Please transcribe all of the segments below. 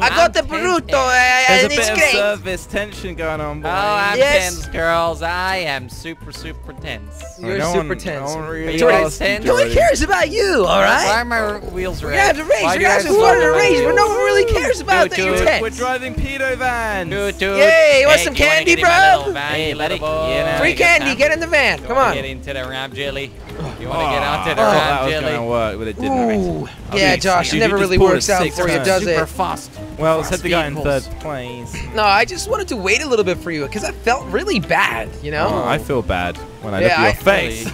I got the Bruto, uh, There's a and it's bit of great. service tension going on, boys. Oh, I'm Yes. tense, girls. I am super, super tense. You're no super one, tense. No one really You guys asked tense? No one cares about you, all right? Why are my wheels red? We're gonna have to race. Why We're do gonna I have to a race, race? but no one really cares about that Dude, you're tense. We're driving pedo vans. Toot, toot. Yay, want Hey, some you candy, get in my bro? little Hey, you buddy, you know, Free candy, get in the van. Come on. Get into the ram jelly. You Oh, want to get onto the I thought ram that was going to work, but it didn't. Ooh. Yeah, Josh, it never really works out for you, turn. does it? Super fast. Well, Fast said the guy in third place. No, I just wanted to wait a little bit for you because I felt really bad, you Oh, know? I feel bad when I Yeah, look at your face.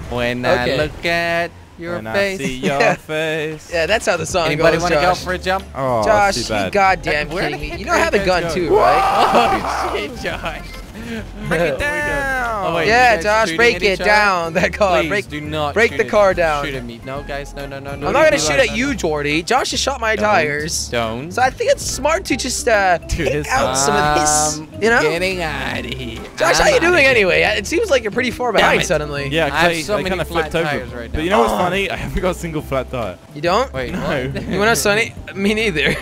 When Okay. I look at your when face. I see your face. yeah, that's how the song Anybody goes, want to go for a jump? Oh, Josh, that's too you bad. goddamn Where kidding me. You know are I have a gun going? too, right? Oh shit, Josh. Break it down. Oh, wait. Yeah, Josh, break it down. That car. Please break. do not break shoot the at- car down. Shoot at me. No, guys. No, no, no, no. I'm not gonna no, shoot no, at no, you, no. Jordy. Josh just shot my Don't. tires. Don't. So I think it's smart to just uh, Dude, take his- out some of his, you know? Getting out of here. Josh, I'm how you doing anyway? It seems like you're pretty far behind suddenly. Yeah, I have so many kind of flat tires right now. but you know what's funny? I haven't got a single flat tire. You don't? Wait, No. You want to Sonny? Me neither.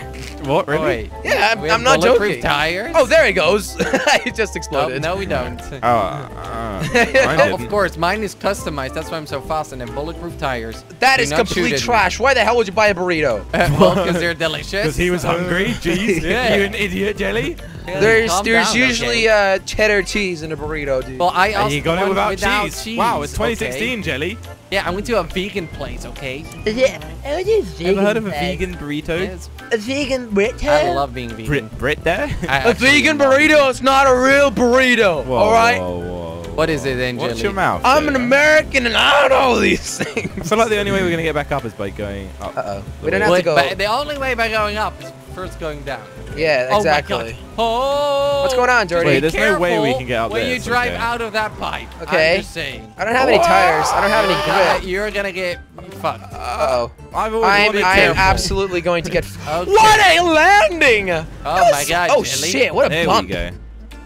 What, really? wait. Yeah, I'm, We I'm not bulletproof joking. tires? Oh, there he goes. it just No, exploded. no, we don't. Oh, uh, mine Oh, of course, mine is customized. That's why I'm so fast and have bulletproof tires. That Do is complete shoot at me. trash. Why the hell would you buy a burrito? well, because they're delicious. Because he was hungry. Jeez. Yeah. You an idiot, Jelly. Yeah, There's there's down, usually okay? uh, cheddar cheese in a burrito, dude. Well, I And asked you got it without, without cheese. Wow, it's okay? 2016, Jelly. Yeah, I went to a vegan place, okay? Ever heard of a vegan burrito? Yes. A vegan burrito? I love being vegan. Brit, Brit there? I A actually vegan burrito is not a real burrito. Whoa, all right. Whoa, whoa, What is it then, Watch your mouth. I'm an American and I don't know these I things. feel like the only way we're gonna get back up is by going up. Uh oh. We don't have to go. But the only way by going up is first going down. Yeah, exactly. Oh my god. Oh. What's going on, Jordy? Wait, Be there's no way we can get up when there, you drive okay. out of that pipe. Okay. I'm just saying. I don't have any tires. I don't have any Uh, grip. you're gonna get fucked. Uh oh. I've always I'm, I'm absolutely going to get. Okay. What a landing! Oh my God, Oh Jelly. shit! What a There bump! we go.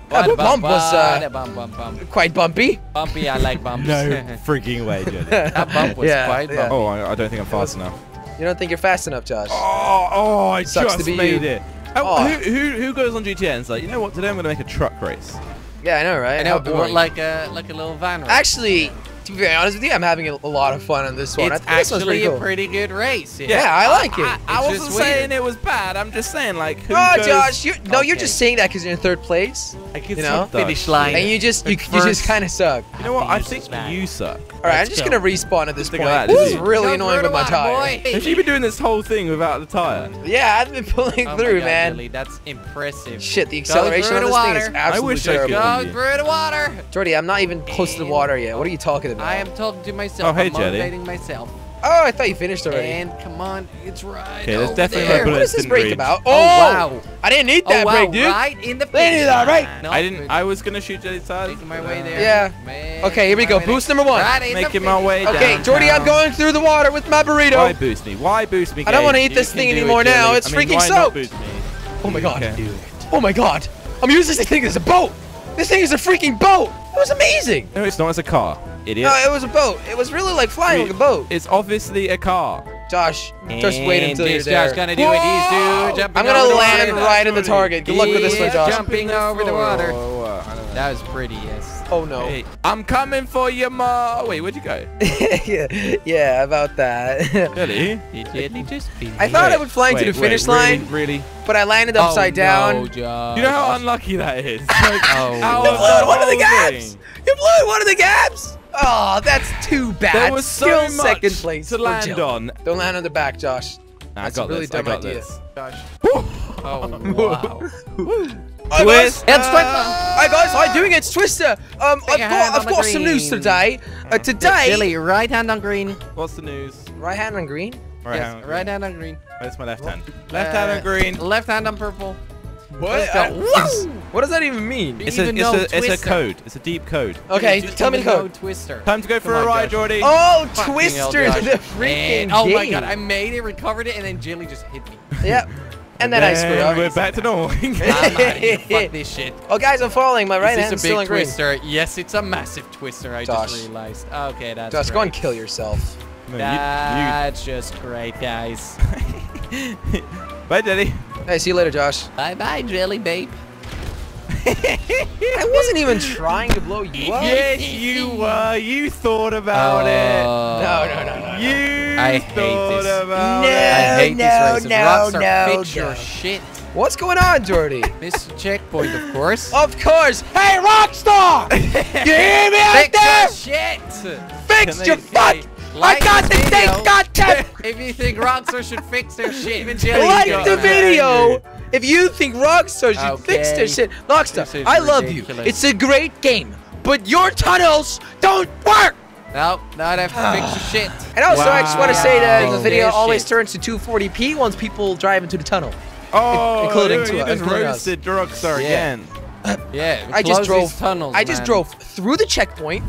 That Bum, bump was uh, bum, bum, bum. quite bumpy. bumpy. I like bumps. No freaking way, Jelly. that bump was Yeah, quite yeah. bumpy. Oh, I, I don't think I'm fast enough. You don't think you're fast enough, Josh? Oh, oh, I Sucks to be made you. it. Oh, Oh. Who, who, who goes on GTA and is like, you know what, today I'm going to make a truck race? Yeah, I know, right? I know, How boring. like a like a little van race. Actually, to be very honest with you, I'm having a, a lot of fun on this one. I it's think this one's actually pretty cool. a pretty good race. yeah, I like it. I, I It's wasn't just saying it was bad. I'm just saying, like, who oh, goes... Josh, you no, you're just saying that because you're in third place, I can You see know? the finish line. and you just you, you just kind of suck. You know what? I think you suck. All right, I'm just go. gonna respawn at this Think point. that, this is really Go annoying with my tire. water, boy. Have you been doing this whole thing without the tire? Yeah, I've been pulling Oh through, God, man. Jelly, that's impressive. Shit, the acceleration through on the this thing is water. absolutely wish I could. terrible. Go through the water. Jordy, I'm not even close to the water yet. What are you talking about? I am talking to myself. Oh, hey, I'm motivating myself. Oh, I thought you finished already. And come on, it's right. Okay, over definitely there. no what is this break reach. about? Oh, Oh, wow. I didn't need oh, that oh, wow, break, dude. right in the finish that right. No, I didn't. I was gonna shoot Jelly's tires. Making my way there. Yeah. Man, Okay, here we go. Boost number one. Right in Making my way. Okay. Jordy, I'm going through the water with my burrito. Why boost me? Why boost me? I don't wanna eat You this thing it, anymore now. It's I mean, freaking soaked. Oh my god. Oh my god. I'm using this thing as a boat. This thing is a freaking boat. It was amazing. No, it's not. It's a car, idiot. No, it was a boat. It was really like flying like a boat. It's obviously a car. Josh, just wait until you're there. Josh gonna do it. He's Whoa! do jumping I'm gonna over the land water. right in the target. Good luck with this one, Josh. Jumping over the water. I don't know. That was pretty, yes. Oh no. Hey, I'm coming for you, ma. Wait, where'd you go? yeah, yeah, about that. really? Did Jelly just be I thought I Wait, would fly into wait, the finish wait, line, Really? really? but I landed upside oh, down. No, Josh. You know how unlucky that is? Like, Oh, out You of blew the one of the gaps. thing. You blew in one of the gaps. Oh, that's too bad. There was so Still much second place to for land Jill. on. Don't land on the back, Josh. Nah, That's I a got really this. I dumb got idea. this. Josh. Oh, wow. Hi guys. It's Twister. Hi guys, how you doing? It's Twister. Um, I've Stick your hand got, I've on the got some news today. Uh, today, Jelly, right hand on green. What's the news? right hand on green. Right yes, hand. right hand on green. Where's my left hand? Left hand Uh, on green. Left hand on purple. What? Let's go. Uh, what does that even mean? It's a, it's, a, it's a code. It's a deep code. Okay, You just tell me the code. Twister. Time to go for Come a on, ride, Jordy. Oh, Fucking hell, Twister, Josh. the freaking And- Oh my god, I made it, recovered it, and then Jilly just hit me. Yep. And then I screwed up. We're back to normal. I'm outta here. Fuck this shit. Oh, guys, I'm falling. My right Is hand's this a still big on green. twister? Yes, it's a massive twister. I Josh. just realized. Okay, that's Josh, great. go and kill yourself. No, you- That's just great, guys. Bye, Jelly. Hey, see you later, Josh. Bye bye, jelly babe. I wasn't even trying to blow you up. Yes, you were. You thought about Uh, it. No, no, no, no. You I thought this. about No. it. I hate no, these races. no, Rockstar, no, fix your no. shit. What's going on, Jordy? Mr. Checkpoint, of course. of course. Hey, Rockstar! you hear me out Fix there? your shit. Fix Can your they- fuck! Hey, I got this the thing, video. goddamn! if you think Rockstar should fix their shit, like getting the video if you think Rockstar should fix their shit. Rockstar, I love you. It's a great game, but your tunnels don't work. No, now I have to fix your shit. And also, I just want to say that Wow. the video always shit. turns to 240p once people drive into the tunnel. Oh, Including you to- just including roasted Rockstar Yeah. again. Yeah, I just drove. tunnels. I just drove through the checkpoint,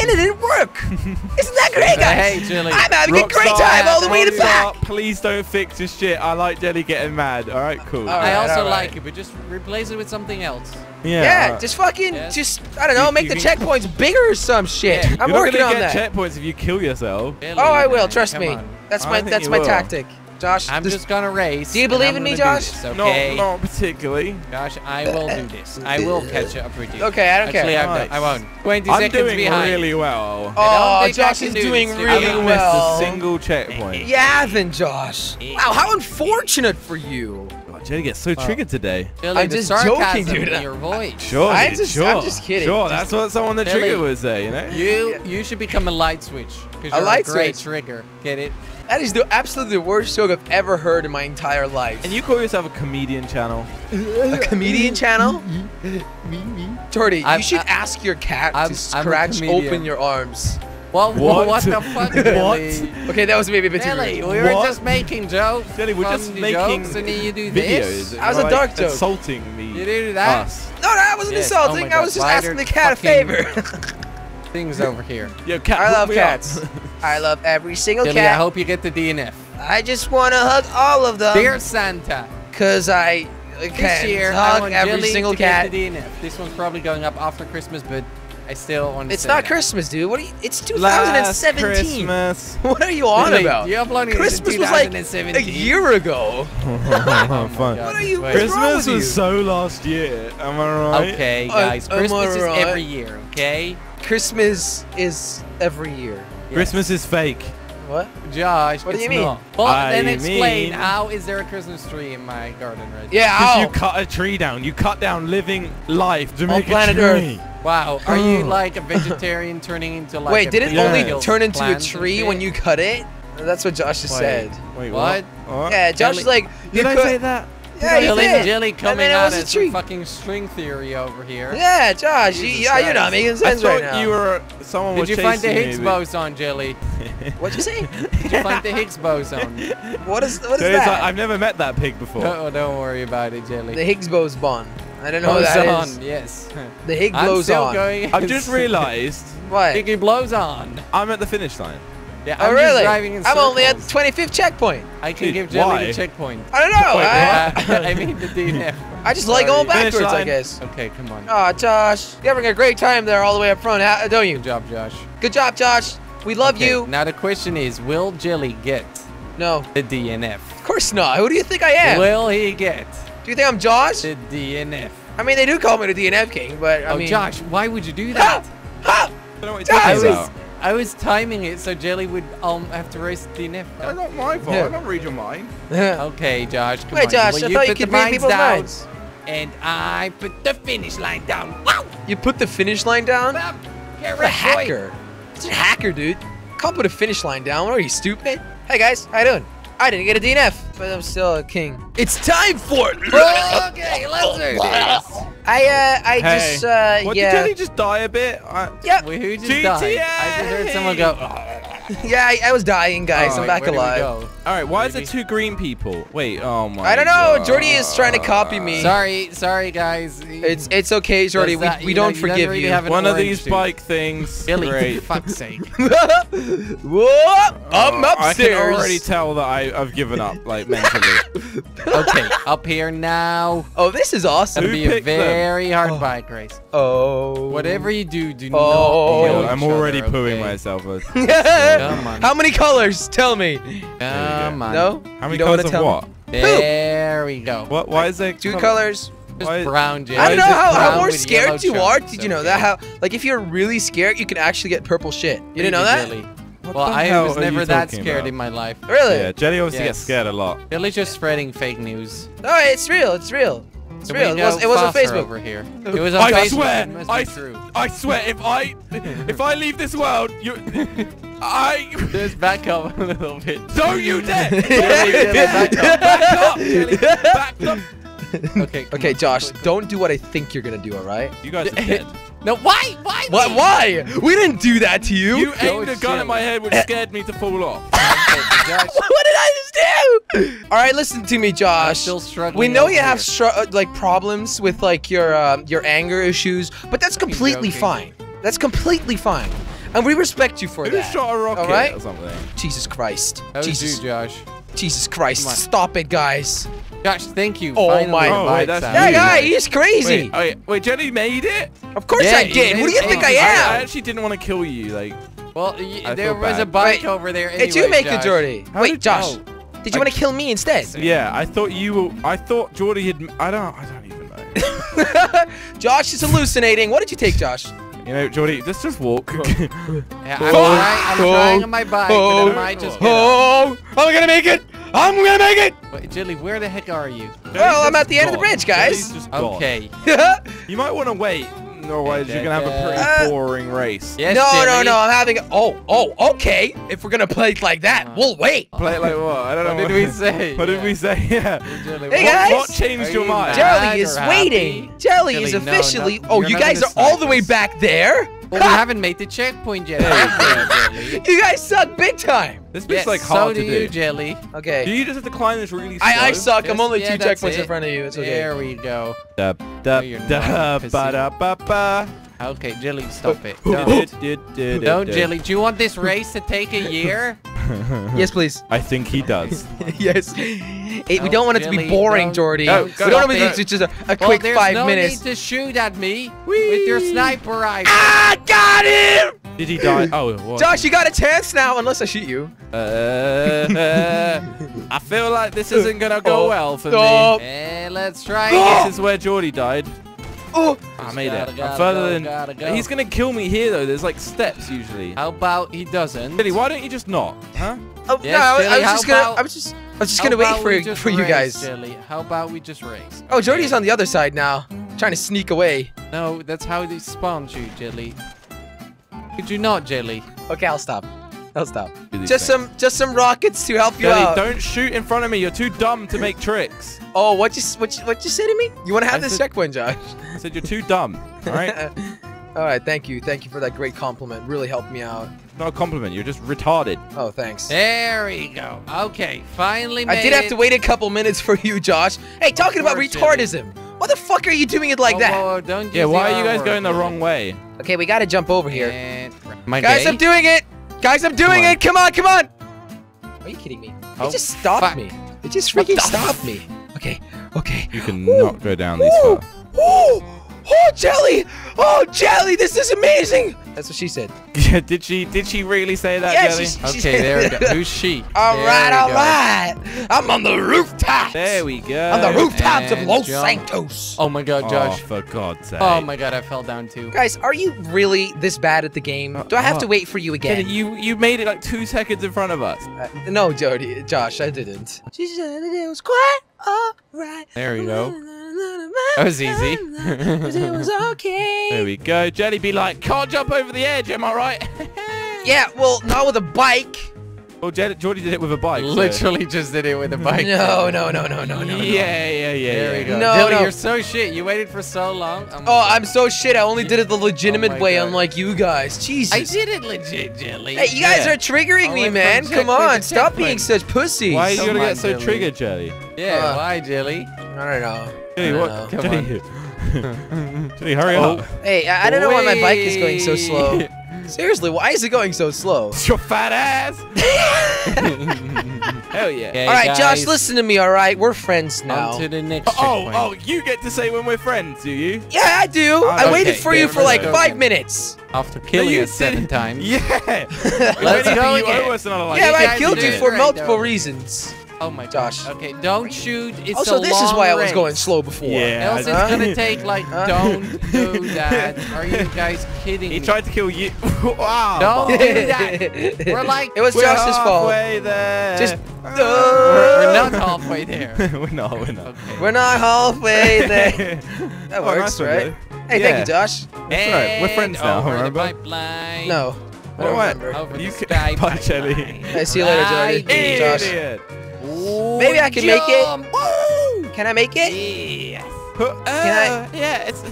and it didn't work. Isn't that great, guys? Hey, Jilly. I'm having a great time all the way to the Rockstar, back. Please don't fix this shit. I like Jelly getting mad. All right, cool. All I also all right. like it, but just replace it with something else. yeah. Yeah, alright. just fucking, Yes. just I don't know, You- make you the can- checkpoints bigger or some shit. Yeah. I'm You're working not on gonna that. get checkpoints if you kill yourself. Jelly, Oh, I will. Trust come me. on. That's I my that's you my will. tactic, Josh. I'm just gonna race. Do you believe in me, Josh? this, No, not particularly. Josh, I will do this. I will catch up with you. Okay, I don't care. Actually, I'm Nice. I won't. 20 I'm seconds doing behind. really well. I Oh, don't think I Josh is do doing this. I really haven't well. missed a single checkpoint. You haven't, Josh. Wow, how unfortunate for you. Oh, Jelly gets so oh. triggered today. Jelly, I'm just joking, dude. in your voice. Sure, I'm just- sure. I'm just kidding. Sure, Just- that's what someone the Jelly. trigger would say, you know? You you should become a light switch. A you're light a great switch? trigger. Get it? That is the absolutely worst joke I've ever heard in my entire life. And you call yourself a comedian channel? a comedian channel? Jordy, you I'm- should I- ask your cat I'm- to scratch open your arms. Well, What? what, the fuck, What? Okay, that was maybe a bit too Jelly, rude. we were What? just making jokes. Jelly, we're just making jokes, and then you do Videos. this. That was a like, dark joke. Insulting me. You do that? Us. No, no, I wasn't Yes, oh insulting. my I was just why asking the cat a favor. Things over here. Yo, cat, I love me up. cats. I love every single cat. I hope you get the DNF. I just want to hug all of them. Dear Santa, Because I this can year I want every Jelly single to cat. get the DNF. This one's probably going up after Christmas, but I still want to It's say not that. Christmas, dude. What are you, it's Last 2017. Christmas. What are you on Jelly, about? You're uploading Christmas this in was like a year ago. oh, fun. What are you? Wait. Christmas with you? was so last year. Am I right? Okay, Uh, guys. am I Christmas is right? every year, okay? Christmas is every year. Christmas is fake. What? Josh, What do you mean? not. Well, then explain mean- how is there a Christmas tree in my garden right now? Yeah. Because you oh. cut a tree down. You cut down living life to make planet a Earth. tree. Wow, are you oh. like a vegetarian turning into like Wait, a did it Yeah. only turn into a tree when you cut it? That's what Josh just Wait. said. Wait, What? what? What? Yeah, Josh is like, you Did I cut- say that? Yeah, you Jelly, did. jelly coming then it out was a as tree. fucking string theory over here. Yeah, Josh, you, Jesus yeah, you're not Christ. making I sense thought right now. you were someone Did you find the Higgs me, boson, Jelly? What'd you say? Did you find the Higgs boson? what is what is So it's like, that? I've never met that pig before. oh, don't worry about it, Jelly. the Higgs boson. I don't know what that Boson, is. yes. The Higgs I'm still boson. going. I've just realised What? Higgy blows on. I'm at the finish line. Yeah, Oh I'm really? just driving in I'm only at the 25th checkpoint. I can Dude, give Jelly why? the checkpoint. I don't know. Wait, I, Uh, I mean the DNF. I just like going Finish backwards, I line. guess. Okay, come on. Oh, Josh, you're having a great time there all the way up front, ha- don't you? Good job, Josh. Good job, Josh. We love Okay, you. Now the question is, will Jelly get No, the DNF? of course not. Who do you think I am? Will he get do you think I'm Josh? the DNF? I mean, they do call me the DNF King, but I oh, mean, Josh, why would you do Ha! that? Ha! I don't know what you're Guys! talking I about. was, I was timing it so Jelly would um have to race the DNF. That's not my fault. Yeah. I don't read your mind. Okay, Josh, come Wait, on. Josh, Will I you thought you put the could read people's down, minds. and I put the finish line down. Wow! You put the finish line down? Bam! A hacker. It's a hacker, dude. Can't put a finish line down. What are you, stupid? Hey, guys. How you doing? I didn't get a DNF, but I'm still a king. It's time for... It, bro! Okay, let's do this. I, uh, I Hey, just, uh, what, yeah. Did Jenny just die a bit? I, Yep. Wait, who just died? I just heard someone go. Yeah, I, I was dying, guys. Oh, I'm wait, back where did we alive. all right, why is there Maybe. two green people? Wait, oh my I don't know. God. Jordy is trying to copy me. Sorry, sorry, guys. It's it's okay, Jordy. We, that- we you know, don't you don't forgive really you. One of these tooth. bike things. Billy, for Great. fuck's sake. Whoa! I'm Oh, upstairs. I can already tell that I, I've given up, like mentally. Okay, up here now. Oh, this is awesome. Gonna Who be a picked them? very hard Oh. bike race. Oh. Whatever you do, do Oh. not kill God, I'm each already other, pooing okay? myself. Come on. How many colors? Tell me. Come Come on. No? How many You don't wanna colors of what? There we go. What? Why is there Two col- colors. Just Why- brown, Jelly. I don't know how, how more scared you are. Did you know that? How like if you're really scared, you can actually get purple shit. You didn't know that? Jelly. What Well, I was never that scared about? in my life. Really? Yeah, Jelly obviously Yes. gets scared a lot. Jelly's just spreading fake news. No, it's real. It's real. It's real. It was, go it was on Facebook. over here. It was on I Facebook. swear, I, be s- true. I swear, if I, if I leave this world, you, I, Just back up a little bit. don't you dare! Jelly, Jelly, back up. Back up, Jelly, back up. Okay. Okay, on, Josh, quick, quick. don't do what I think you're gonna do. All right? You guys are dead. No, why? Why? What? Why? We didn't do that to you. You aimed a gun at my head, which eh. scared me to fall off. Okay, Josh, what did I just do? All right, listen to me, I'm Josh. still struggling. We know you have here. str- uh, like problems with like your um, your anger issues, but that's completely fine. That's completely fine, and we respect you for Who that. shot a rocket All right? or something? Jesus Christ. That was Jesus. you, Josh. Jesus Christ. Stop it, guys. Josh, thank you. Oh Finally, my- the Oh, wait, that's. That guy, he's crazy. Wait, wait, wait, Jelly made it? Of course Yeah, I did. What do you think it. I I, I actually didn't want to kill you, like. Well, y- I there feel was a bike Wait, over there. Anyway, Did you make Josh. it, Jordy? How Wait, Josh. oh. Did you want to kill me instead? Yeah, I thought you were. I thought Jordy had. I don't. I don't even know. Josh is hallucinating. What did you take, Josh? you know, Jordy, let's just walk. Yeah, I'm, Oh, trying, I'm oh, trying on my bike, but oh, I might just get Oh, I'm gonna make it. I'm gonna make it. up. Wait, Jilly, where the heck are you? Well, I'm at the end of the bridge, guys. Jelly's just gone. Okay. You might want to wait, otherwise you're gonna have a pretty Uh, boring race. Yes, no, no, no. I'm having. Oh, oh, okay. If we're gonna play it like that, we'll wait. Play it like what? I don't know. What did we say? What did we say? Yeah. Hey, what- guys. What changed Are your mind? mad? Jelly is waiting. Jelly is Jelly, no, officially. no, oh, you're you guys are gonna all the way back there. Well, we haven't made the checkpoint yet. have we, Jelly? You guys suck big time. This bit's Yes, like so hard do to you, do. Jelly. Do you just have to climb this really slow? I, I suck. I'm only yeah, two that's checkpoints in front of you. It's okay. There we go. Da, da, you're da, not, ba, da, ba, ba. Okay, Jelly, stop it. Don't, don't. Jelly. Do you want this race to take a year? Yes, please. I think he does. yes. Hey, we don't want it to be Jelly, boring, don't- Jordy. No, we go- don't want it to be just a, a well, quick there's five no minutes. need to shoot at me with your sniper rifle. Ah, got him! Did he die? Oh, what? Josh, you got a chance now, unless I shoot you. Uh, I feel like this isn't gonna go Oh, well for no. me. Eh, let's try Oh. This is where Jordy died. Oh, I made Gotta, it. gotta I'm further go, than. gotta go. He's gonna kill me here though. There's like steps usually. How about he doesn't? Billy, why don't you just not? Huh? oh Yes, no! I, Billy, I was just gonna. about- I was just. I was just gonna wait about for we you, just for you guys. Jelly? How about we just race? Oh, Jody's Okay. on the other side now, trying to sneak away. No, that's how they spawn you, Jelly. Could you not, Jelly? Okay, I'll stop. I'll stop. Just things. some, just some rockets to help you Billy, out. don't shoot in front of me. You're too dumb to make tricks. Oh, what you, what you, what you say to me? You want to have I this said- checkpoint, Josh? I said you're too dumb. All right. All right, thank you, thank you for that great compliment. Really helped me out. not a compliment. You're just retarded. Oh, thanks. There we go. Okay, finally made I did have it. to wait a couple minutes for you, Josh. Hey, talking about course, retardism. Why the fuck are you doing it like Whoa, that? whoa, whoa, don't Yeah. Why are you guys going the wrong way? Okay, we gotta jump over here. And- Guys, gay? I'm doing it. Guys, I'm doing on. it. Come on, come on. Are you kidding me? Oh, it just stopped fuck. me. It just freaking stopped me. Okay, okay. You cannot Ooh. go down these Ooh, far. ooh, oh, jelly! Oh, jelly! This is amazing. That's what she said. Did she? Did she really say that, Yeah, Jelly? she- she Okay, said- there we go. Who's she? All There right, we all go. right. I'm on the rooftops. There we go. On the rooftops of Los jump. Santos. Oh my god, Oh, Josh. for God's sake. Oh my god, I fell down too. Guys, are you really this bad at the game? Do I have to uh, wait for you again? you you made it like two seconds in front of us. Uh, no, Jody, Josh, I didn't. She said it was quite alright. There we go. That was easy. it was okay. There we go. Jelly be like, can't jump over the edge, am I right? Yeah, well, not with a bike. well, Jelly, Jordy did it with a bike. so- Literally just did it with a bike. No, no, no, no, no, no. no. Yeah, yeah, yeah. There yeah. we go. No, Dilly, no. you're so shit. You waited for so long. I'm Oh, I'm so shit. I only did it the legitimate Oh way, God. unlike you guys. Jesus. I did it legit, Jelly. Hey, you guys Yeah. are triggering I me, man. Come on, stop being such pussies. Why are you Come gonna on, get so Jelly. triggered, Jelly? Yeah, Uh, why, Jelly? I don't know. Jelly, I what? don't know. Jelly, Jelly, hurry Oh. up. Hey, I, I don't know why my bike is going so slow. Seriously, why is it going so slow? It's your fat ass. Hell yeah. Okay, all right, Josh, listen to me. All right, we're friends now. On to the next oh, oh, checkpoint. oh, you get to say when we're friends, do you? Yeah, I do. I okay, waited for you for like go five again. minutes. After killing you us seven times. Yeah. Let's go you again. owe us another like yeah, you I killed you for multiple though. reasons. Oh my Josh. gosh. Okay, don't shoot. It's also, a this is long why I was going slow before. Yeah. Else it's gonna take like. Don't do that. Are you guys kidding He me? tried to kill you. wow. Don't do that. We're like. It was We're Josh's fault. halfway there. Just- ah. We're, we're not halfway there. we're not. We're not. Okay. We're not halfway there. That Oh, works, nice right? Joe. Hey, thank you, Josh. That's right. We're friends now, over remember? The pipeline. No, I don't What? remember. Over You the ca- sky Bye, Jelly. pipeline. Hey, see you later, Jelly. Right. Josh. Idiot. Maybe I can make it. Jump. Can I make it? Yes. Uh, I- yeah, it's.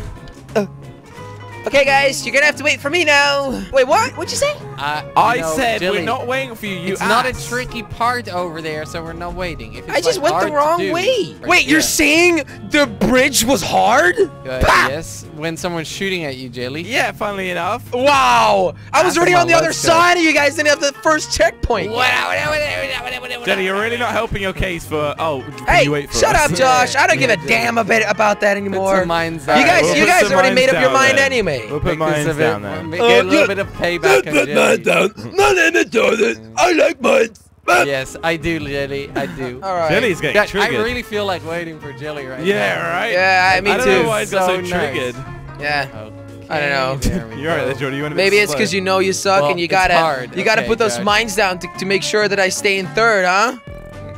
Okay, guys, you're gonna have to wait for me now. Wait, what? What'd you say? Uh, I know, said Jilly, we're not waiting for you. You It's not a tricky part over there, so we're not waiting. If it's I just like, went the wrong do, way. or- Wait, you're saying the bridge was hard? Uh, yes, when someone's shooting at you, Jelly. Yeah, funnily enough. Wow! I was already on the other side of you guys didn't have the first checkpoint. Jelly, you're really not helping your case for. Oh, can Hey, you wait for shut us? up, Josh. I don't Yeah, give a Jelly. damn a bit about that anymore. some You guys, We'll you guys already made up your mind anyway. We'll put Because mines of it, down there. Get a little bit of payback on Jelly. My name is Jordan. I like mines. Yes, I do, Jelly. I do. All right. Jelly's getting Guys, triggered. I really feel like waiting for Jelly right yeah, now. right. Yeah, I- me I don't too. know why it's got so, So nice. triggered. Yeah. Okay, I don't know. You're right go. Jordy. You went a bit Maybe it's because you know you suck Well, and you gotta you gotta Okay, put those Josh. mines down to, to make sure that I stay in third, huh?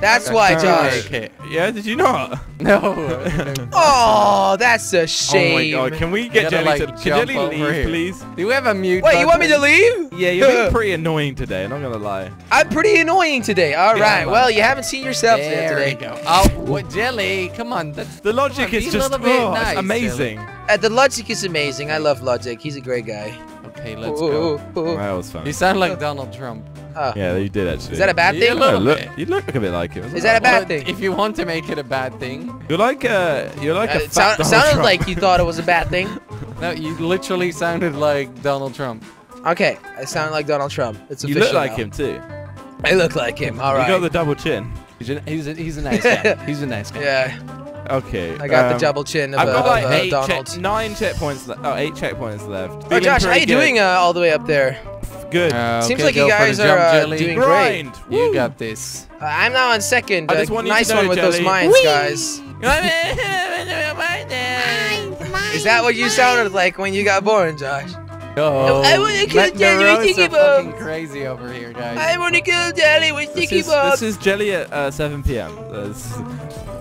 That's why, Okay. Josh. Okay. Yeah, did you not? No. Oh, that's a Oh my shame. god, can we get gotta, Jelly like, to can jump Jelly leave, here. please? Do we have a mute Wait, you want me to leave? Yeah, you're being pretty annoying today, I'm not gonna lie. I'm pretty annoying today. All right. Yeah, right. come on. Well, you haven't seen yourself yet There we today. go. Oh, what jelly? Come on. The logic on, is just oh, nice, amazing. Uh, the logic is amazing. I love logic. He's a great guy. okay, let's Ooh, go. ooh, ooh. That was fun. You sound like Donald Trump. Oh. Yeah, you did actually. Is that a bad Yeah, thing? look. Oh, look, you look a bit like him. Is that a bad But thing? If you want to make it a bad thing, You're like a, you're like Uh, a it fat sound, sounded Trump. like you thought it was a bad thing. no, you literally sounded like Donald Trump. Okay, I sound like Donald Trump. It's official You look like now. him too. I look like him. all right. You got the double chin. He's a, he's a, he's a nice guy. He's a nice guy. Yeah, Okay. I got the um, double chin of, I've uh, got like of, uh, eight Donald. check, nine checkpoints left. Oh, eight checkpoints left. Oh, Josh, how pretty you good. doing uh, all the way up there? Good. Uh, Seems okay, like you guys are jump, uh, jelly. doing great. Grind. You got this. Uh, I'm now on second. I Uh, just want you to nice one with those Jelly. mines, Whee! guys. Is that what you sounded like when you got born, Josh? Go. I wanna kill Jelly with Narosa Sticky fucking crazy over here, guys. I want to kill Jelly with sticky is, bombs. this is jelly at uh, 7 p.m. It's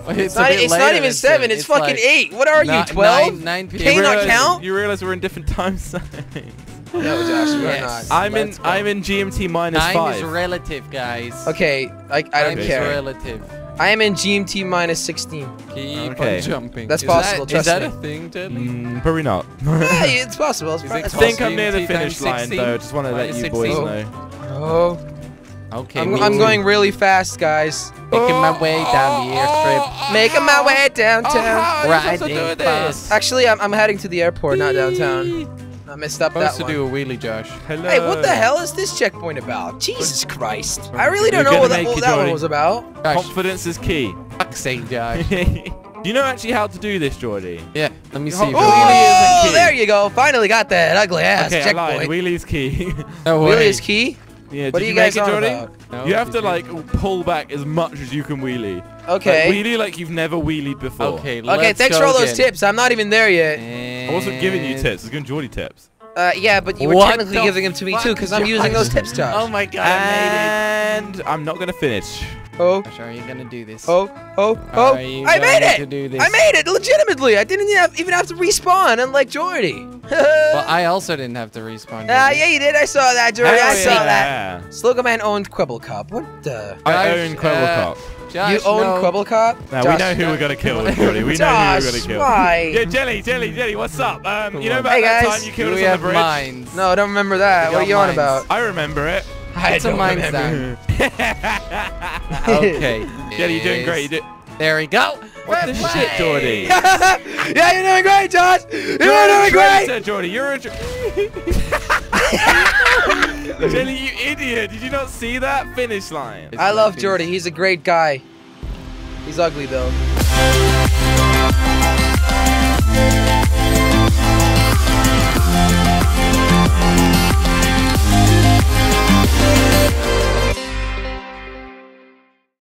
It's not, it's not even than seven. It's, fucking like eight. What are you, twelve? Nine, 9 Can p.m. you not realize- count? You realize we're in different time zones. No, Josh, we're Yes. not. I'm in Let's go. I'm in GMT minus Time five. is relative, guys. Okay, I, I don't Time is care. relative. I am in GMT minus 16. Keep Okay. on jumping. That's Is possible, That, trust is that me. a thing, Jelly? Mm, probably not. hey, it's possible. It's, it I think. I'm near the finish line 16? though. Just want to let Minus you boys 16? know. Oh, Okay, I'm, I'm going really fast, guys. Making my way down the airstrip. Making my way Oh, downtown. how are you supposed to Riding do fast. Actually, I'm, I'm heading to the airport, not downtown. I messed up Supposed that to do a wheelie, Josh. Hello. Hey, what the hell is this checkpoint about? Jesus Christ. I really don't You're know what gonna that, what that one was about. Josh, Confidence is key. fuck's sake, Josh. do you know actually how to do this, Jordy? yeah, let me see. Oh, it isn't key. there you go. Finally got that ugly ass okay, I lied. Wheelie's key. works. No Really way. is key? Yeah, What did are you you guys make it, on Jordy? about? No, You have to did like pull back as much as you can wheelie. Okay. Like, wheelie like you've never wheelied before. Okay, okay, let's thanks go for all those tips. I'm not even there yet. I wasn't giving you tips. I was giving Jordy tips. Uh, yeah, but you were What technically giving them to me too, because I'm using those tips, Josh. Oh my god, I made it. And I'm not gonna finish. Oh, made it. Are you gonna do this? oh, oh, oh! Are you I made going to it! do this? I made it legitimately. I didn't even have, even have to respawn, unlike Jordy. Well, I also didn't have to respawn. Ah, did I? yeah, you did. I saw that, Jordy. Hell I saw that. yeah. Slogoman owned Kwebbelkop. What the? I Josh, own Quibble uh, Cop. Josh, you own no. Kwebbelkop? Now Josh, we know who we're gonna kill, Jordy. We know who we're gonna kill. why? Yeah, Jelly, Jelly, Jelly. What's up? Um, you know Come about on. that Hey, guys. time you killed us on the bridge? mines? No, I don't remember that. What are got you on about? I remember it. I Put some don't mines remember. down. okay. Jelly, you're doing great. You do- There we go. What the shit, Jordy? yeah, you're doing great, Josh. You're You're a doing great. Jordy. You're a. Jelly, you idiot! Did you not see that finish line? I love Jordy. He's a great guy. He's ugly though.